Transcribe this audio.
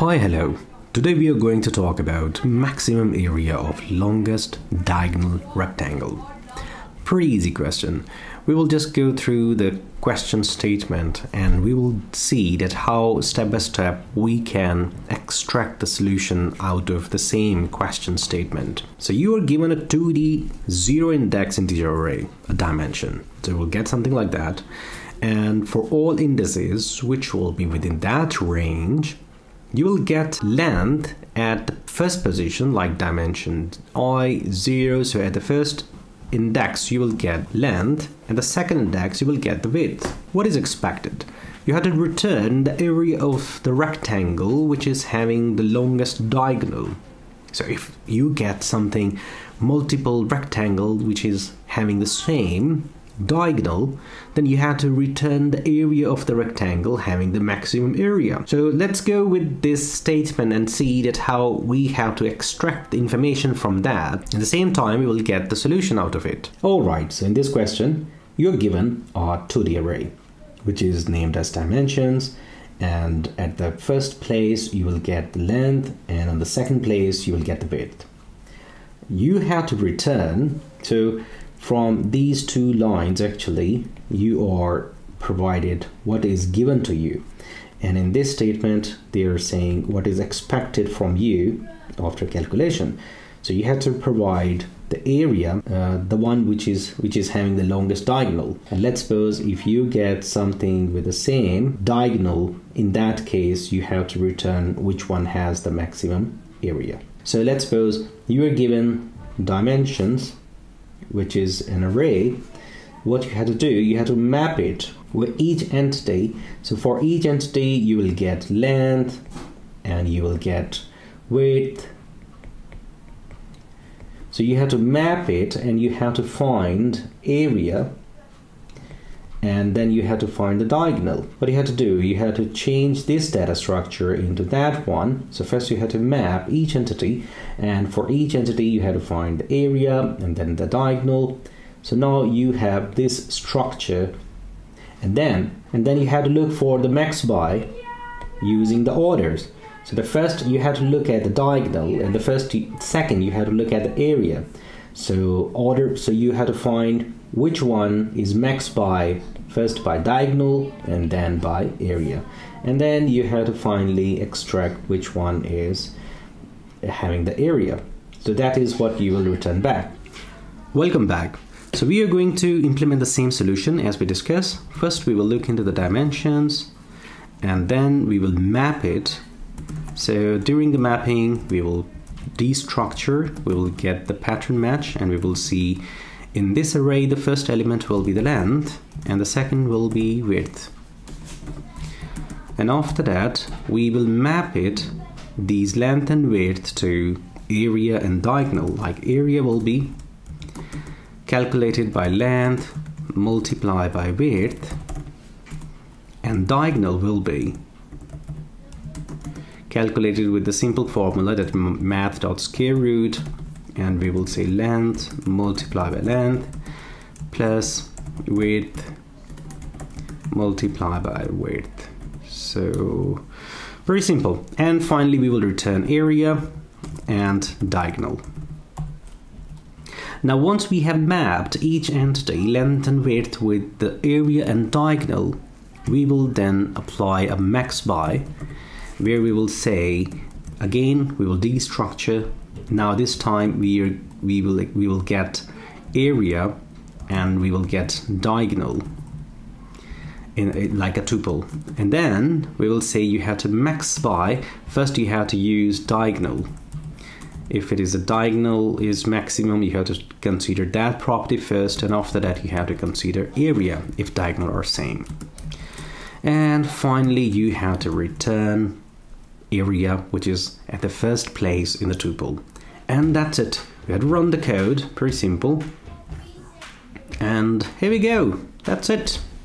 Hi, hello. Today we are going to talk about maximum area of longest diagonal rectangle. Pretty easy question. We will just go through the question statement and we will see that how step by step we can extract the solution out of the same question statement. So you are given a 2D zero index integer array, a dimension. So we'll get something like that. And for all indices which will be within that range, you will get length at the first position like dimension i0 so at the first index you will get length and the second index you will get the width. What is expected? You have to return the area of the rectangle which is having the longest diagonal. So if you get something multiple rectangle which is having the same diagonal, then you have to return the area of the rectangle having the maximum area. So let's go with this statement and see that how we have to extract the information from that. At the same time, we will get the solution out of it. Alright, so in this question, you're given a 2D array, which is named as dimensions and at the first place you will get the length and on the second place you will get the width you have to return so from these two lines actually you are provided what is given to you. And in this statement they are saying what is expected from you after calculation. So you have to provide the area uh, the one which is which is having the longest diagonal. And let's suppose if you get something with the same diagonal in that case you have to return which one has the maximum area. So let's suppose you are given dimensions which is an array, what you had to do, you had to map it with each entity. So for each entity, you will get length and you will get width. So you have to map it and you have to find area and then you had to find the diagonal. What you had to do, you had to change this data structure into that one. So first you had to map each entity and for each entity you had to find the area and then the diagonal. So now you have this structure and then and then you had to look for the max by using the orders. So the first you had to look at the diagonal and the first second you had to look at the area. So order so you had to find which one is max by first by diagonal and then by area. And then you have to finally extract which one is having the area. So that is what you will return back. Welcome back. So we are going to implement the same solution as we discussed. First we will look into the dimensions and then we will map it. So during the mapping we will destructure we will get the pattern match and we will see in this array, the first element will be the length and the second will be width. And after that, we will map it, these length and width to area and diagonal. Like area will be calculated by length multiplied by width and diagonal will be calculated with the simple formula that math dot square root and we will say length multiply by length plus width multiply by width. So very simple. And finally we will return area and diagonal. Now once we have mapped each entity length and width with the area and diagonal we will then apply a max by where we will say again we will destructure. Now this time we are, we will we will get area and we will get diagonal in like a tuple. And then we will say you have to max by first you have to use diagonal. If it is a diagonal is maximum you have to consider that property first and after that you have to consider area if diagonal are same. And finally you have to return area which is at the first place in the tuple and that's it. We had run the code, pretty simple. And here we go. That's it.